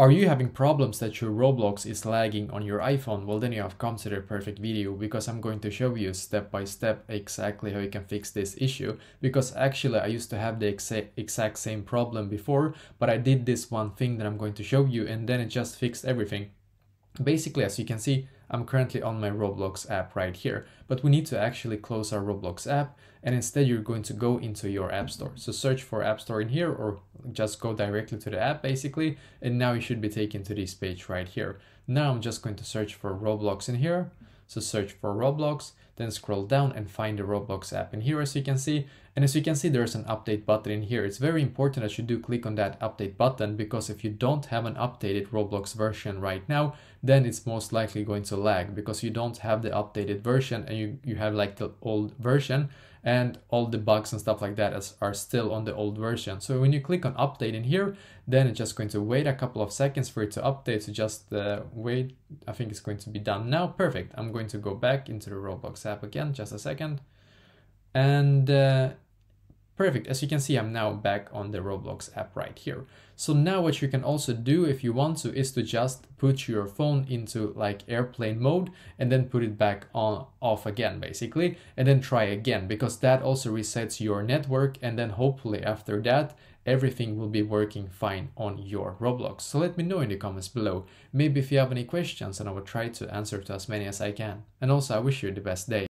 Are you having problems that your Roblox is lagging on your iPhone? Well, then you have come to the perfect video because I'm going to show you step by step exactly how you can fix this issue. Because actually I used to have the exa exact same problem before, but I did this one thing that I'm going to show you and then it just fixed everything. Basically, as you can see, I'm currently on my Roblox app right here, but we need to actually close our Roblox app and instead you're going to go into your app store. So search for app store in here or just go directly to the app basically. And now you should be taken to this page right here. Now I'm just going to search for Roblox in here. So search for Roblox, then scroll down and find the Roblox app in here as you can see. And as you can see, there's an update button in here. It's very important that you do click on that update button because if you don't have an updated Roblox version right now, then it's most likely going to lag because you don't have the updated version and you, you have like the old version and all the bugs and stuff like that are still on the old version. So when you click on update in here, then it's just going to wait a couple of seconds for it to update. So just uh, wait, I think it's going to be done now. Perfect. I'm going to go back into the Roblox app again, just a second. And uh, Perfect, as you can see, I'm now back on the Roblox app right here. So now what you can also do if you want to is to just put your phone into like airplane mode and then put it back on off again basically and then try again because that also resets your network and then hopefully after that everything will be working fine on your Roblox. So let me know in the comments below. Maybe if you have any questions and I will try to answer to as many as I can. And also I wish you the best day.